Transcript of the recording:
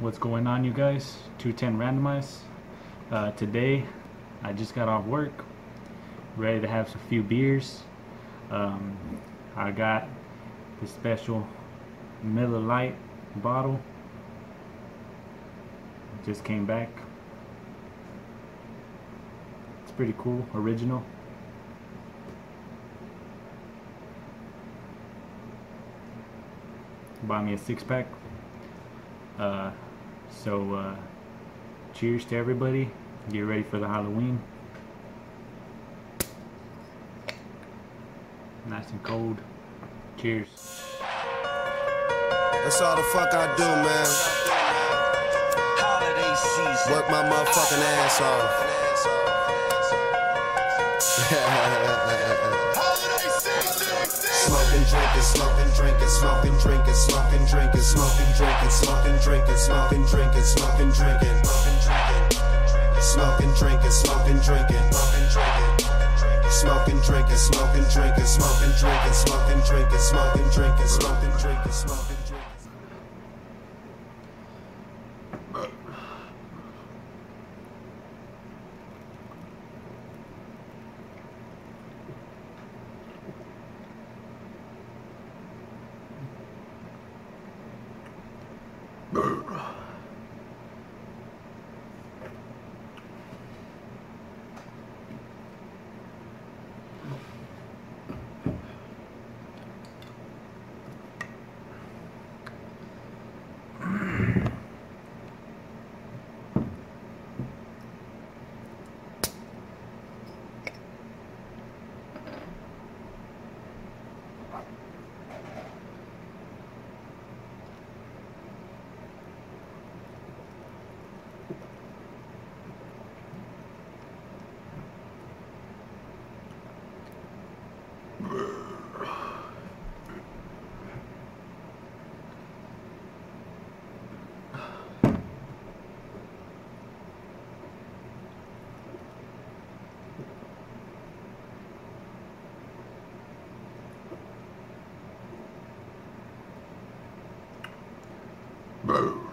What's going on you guys? 210 randomize Uh, today I just got off work, ready to have a few beers. Um, I got the special Miller Lite bottle. Just came back. It's pretty cool, original. Buy me a six pack. Uh, so, uh, cheers to everybody. Get ready for the Halloween. Nice and cold. Cheers. That's all the fuck I do, man. Work my motherfucking ass off. Smoking, drinking, smoking, drinking, smoking, drinking, smoking, drinking, smoking, drinking, smoking, drinking, smoking, drinking, smoking, drinking, smoking, drinking, smoking, drinking, smoking, drinking, smoking, drinking, smoking, drinking, smoking, drinking, smoking, drinking, smoking, drinking, smoking, drinking. Burr. Boo.